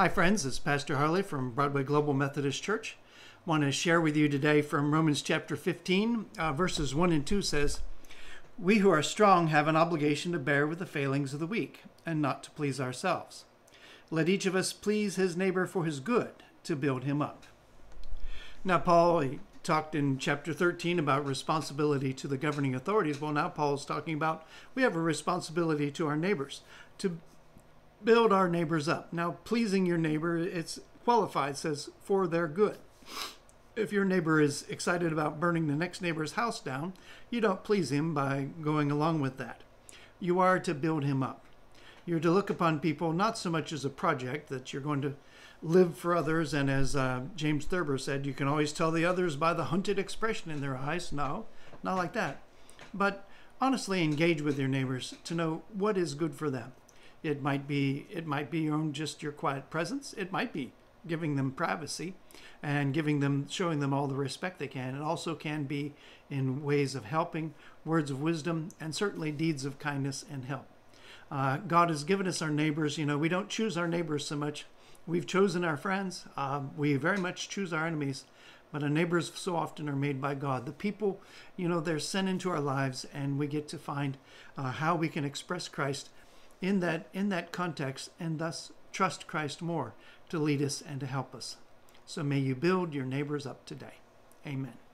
Hi, friends. It's Pastor Harley from Broadway Global Methodist Church. I want to share with you today from Romans chapter 15, uh, verses 1 and 2 says, We who are strong have an obligation to bear with the failings of the weak and not to please ourselves. Let each of us please his neighbor for his good, to build him up. Now, Paul he talked in chapter 13 about responsibility to the governing authorities. Well, now Paul's talking about we have a responsibility to our neighbors to build our neighbors up. Now, pleasing your neighbor, it's qualified, says for their good. If your neighbor is excited about burning the next neighbor's house down, you don't please him by going along with that. You are to build him up. You're to look upon people not so much as a project that you're going to live for others, and as uh, James Thurber said, you can always tell the others by the hunted expression in their eyes. No, not like that. But honestly engage with your neighbors to know what is good for them it might be it might be your own just your quiet presence. It might be giving them privacy and giving them showing them all the respect they can. It also can be in ways of helping, words of wisdom, and certainly deeds of kindness and help. Uh, God has given us our neighbors. You know, we don't choose our neighbors so much. We've chosen our friends. Uh, we very much choose our enemies. But our neighbors so often are made by God. The people, you know, they're sent into our lives, and we get to find uh, how we can express Christ in that in that context and thus trust Christ more to lead us and to help us. So may you build your neighbors up today. Amen.